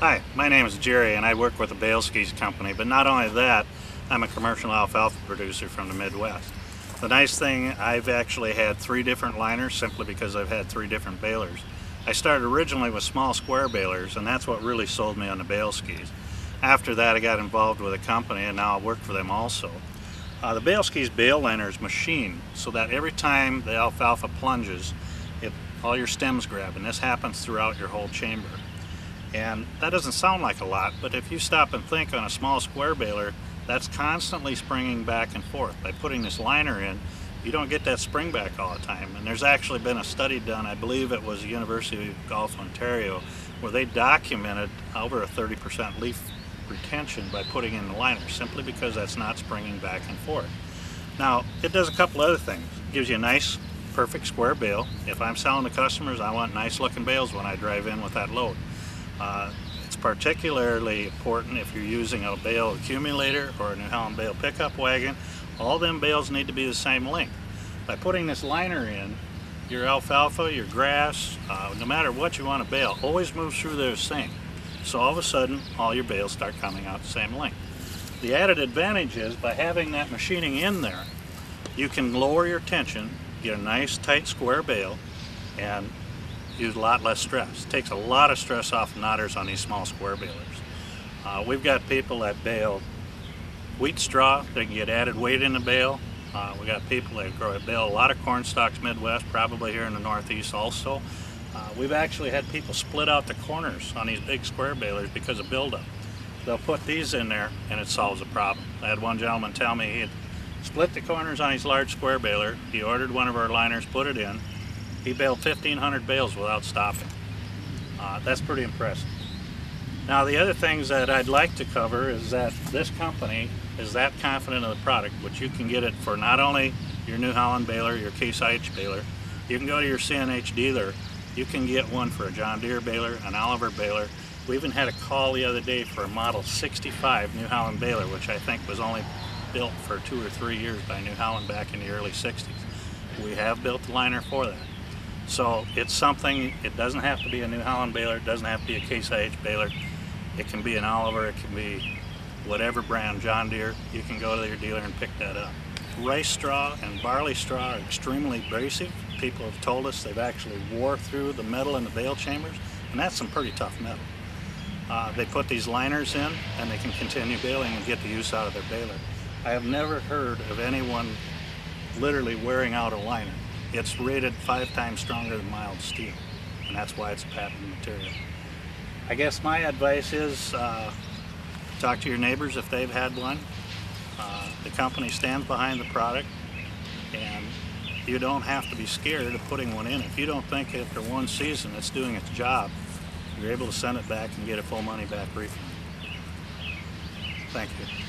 Hi, my name is Jerry and I work with the Bale Skiis company, but not only that, I'm a commercial alfalfa producer from the Midwest. The nice thing, I've actually had three different liners simply because I've had three different balers. I started originally with small square balers and that's what really sold me on the Bale Skiis. After that I got involved with a company and now I work for them also. Uh, the Bale Skiis bale liner is machined so that every time the alfalfa plunges, it, all your stems grab and this happens throughout your whole chamber. And that doesn't sound like a lot, but if you stop and think on a small square baler, that's constantly springing back and forth. By putting this liner in, you don't get that spring back all the time. And there's actually been a study done, I believe it was the University of Guelph, Ontario, where they documented over a 30% leaf retention by putting in the liner, simply because that's not springing back and forth. Now, it does a couple other things. It gives you a nice, perfect square bale. If I'm selling to customers, I want nice looking bales when I drive in with that load. Uh, it's particularly important if you're using a bale accumulator or a New Holland bale pickup wagon. All them bales need to be the same length. By putting this liner in, your alfalfa, your grass, uh, no matter what you want to bale, always moves through the same. So all of a sudden, all your bales start coming out the same length. The added advantage is by having that machining in there, you can lower your tension, get a nice tight square bale, and use a lot less stress. It takes a lot of stress off knotters on these small square balers. Uh, we've got people that bale wheat straw, they can get added weight in the bale. Uh, we got people that grow bale a lot of corn stalks Midwest, probably here in the Northeast also. Uh, we've actually had people split out the corners on these big square balers because of buildup. They'll put these in there and it solves the problem. I had one gentleman tell me he had split the corners on his large square baler. He ordered one of our liners, put it in, he baled 1,500 bales without stopping. Uh, that's pretty impressive. Now the other things that I'd like to cover is that this company is that confident of the product, which you can get it for not only your New Holland baler, your Case IH baler, you can go to your CNH dealer, you can get one for a John Deere baler, an Oliver baler. We even had a call the other day for a Model 65 New Holland baler, which I think was only built for two or three years by New Holland back in the early 60s. We have built the liner for that. So it's something, it doesn't have to be a New Holland baler, it doesn't have to be a Case IH baler. It can be an Oliver, it can be whatever brand, John Deere. You can go to your dealer and pick that up. Rice straw and barley straw are extremely abrasive. People have told us they've actually wore through the metal in the bale chambers, and that's some pretty tough metal. Uh, they put these liners in, and they can continue baling and get the use out of their baler. I have never heard of anyone literally wearing out a liner. It's rated five times stronger than mild steel, and that's why it's a patented material. I guess my advice is uh, talk to your neighbors if they've had one. Uh, the company stands behind the product, and you don't have to be scared of putting one in. If you don't think after one season it's doing its job, you're able to send it back and get a full money back refund. Thank you.